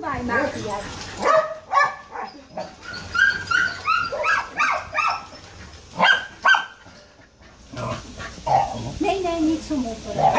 wij maken jij. Nee, nee, niet zo mopperen.